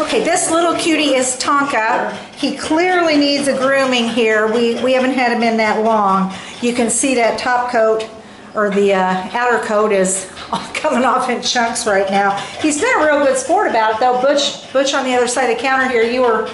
Okay, this little cutie is Tonka. He clearly needs a grooming here. We, we haven't had him in that long. You can see that top coat or the uh, outer coat is coming off in chunks right now. He's been a real good sport about it though. Butch, Butch on the other side of the counter here, you were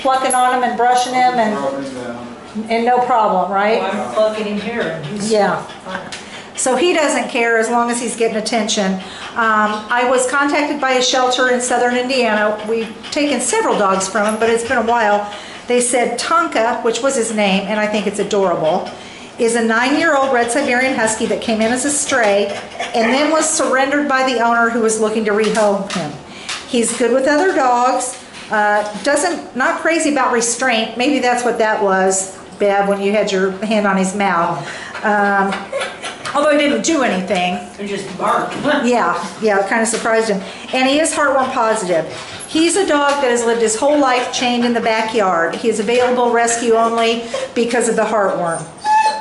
plucking on him and brushing him and, and no problem, right? I'm plugging him here. Yeah. fine. So he doesn't care as long as he's getting attention. Um, I was contacted by a shelter in southern Indiana. We've taken several dogs from him, but it's been a while. They said Tonka, which was his name, and I think it's adorable, is a nine-year-old Red Siberian Husky that came in as a stray and then was surrendered by the owner who was looking to rehome him. He's good with other dogs, uh, doesn't, not crazy about restraint. Maybe that's what that was, Bev, when you had your hand on his mouth. Um, although he didn't do anything. He just barked. Yeah, yeah, it kind of surprised him. And he is heartworm positive. He's a dog that has lived his whole life chained in the backyard. He is available rescue only because of the heartworm.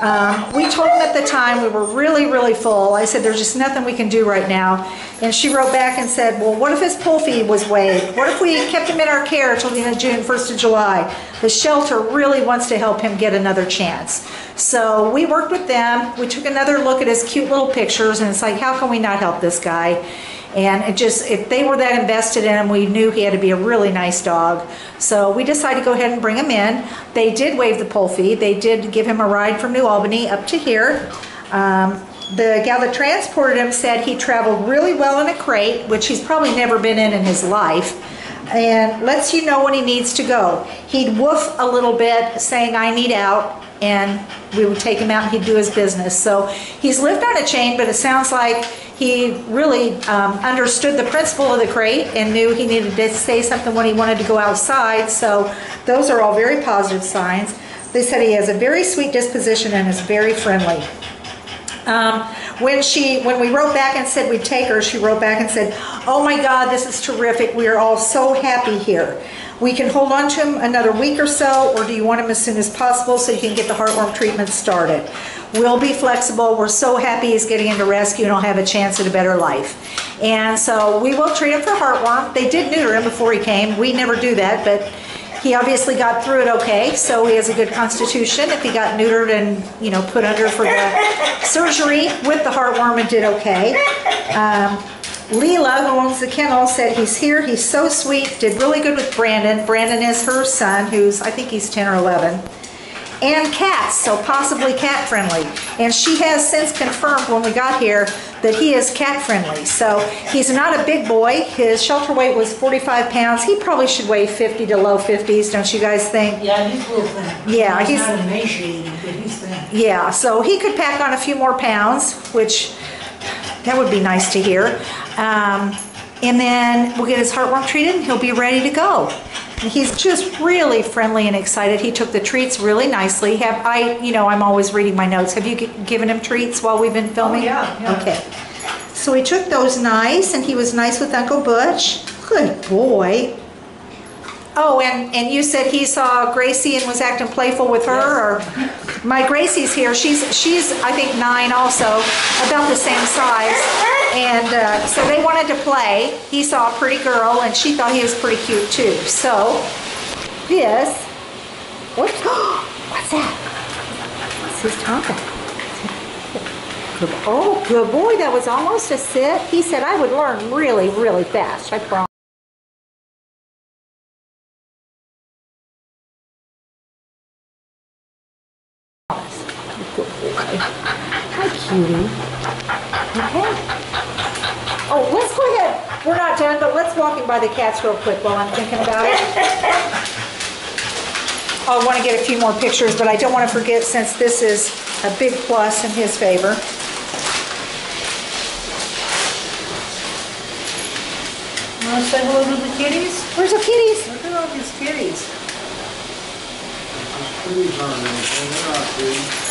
Um, we told him at the time we were really, really full. I said, there's just nothing we can do right now. And she wrote back and said, well, what if his pull fee was waived? What if we kept him in our care till the end of June, 1st of July? The shelter really wants to help him get another chance. So we worked with them. We took another look at his cute little pictures and it's like, how can we not help this guy? And it just, if they were that invested in him, we knew he had to be a really nice dog. So we decided to go ahead and bring him in. They did waive the pull fee. They did give him a ride from New Albany up to here. Um, the gal that transported him said he traveled really well in a crate, which he's probably never been in in his life, and lets you know when he needs to go. He'd woof a little bit, saying, I need out, and we would take him out and he'd do his business. So he's lived on a chain, but it sounds like he really um, understood the principle of the crate and knew he needed to say something when he wanted to go outside. So those are all very positive signs. They said he has a very sweet disposition and is very friendly. Um, when she, when we wrote back and said we'd take her, she wrote back and said, "Oh my God, this is terrific. We are all so happy here. We can hold on to him another week or so, or do you want him as soon as possible so you can get the heartworm treatment started? We'll be flexible. We're so happy he's getting into rescue and he'll have a chance at a better life. And so we will treat him for heartworm. They did neuter him before he came. We never do that, but he obviously got through it okay, so he has a good constitution. If he got neutered and, you know, put under for the surgery with the heartworm and did okay. Um, Leela, who owns the kennel, said he's here, he's so sweet, did really good with Brandon. Brandon is her son, who's, I think he's 10 or 11. And cats, so possibly cat friendly. And she has since confirmed when we got here that he is cat friendly. So he's not a big boy. His shelter weight was 45 pounds. He probably should weigh 50 to low 50s, don't you guys think? Yeah, he's a little thin. Yeah, He's he's- not emaciated, but he's thin. Yeah, so he could pack on a few more pounds, which that would be nice to hear. Um, and then we'll get his heartworm treated and he'll be ready to go. He's just really friendly and excited. He took the treats really nicely. Have I, you know, I'm always reading my notes. Have you gi- given him treats while we've been filming? Oh, yeah, yeah. Okay. So he took those nice and he was nice with Uncle Butch. Good boy. Oh, and, and you said he saw Gracie and was acting playful with her, or? My Gracie's here, she's, she's, I think, nine also, about the same size. And, uh, so they wanted to play. He saw a pretty girl, and she thought he was pretty cute too. So, this, whoops, what's that? What's his Tonka? Oh, good boy, that was almost a sit. He said I would learn really, really fast, I promise. Hi, cutie. Okay. Oh, let's go ahead. We're not done, but let's walk in by the cats real quick while I'm thinking about it. I want to get a few more pictures, but I don't want to forget since this is a big plus in his favor. Want to say hello to the kitties? Where's the kitties? Look at all these kitties. Trees aren't anything, they're not trees.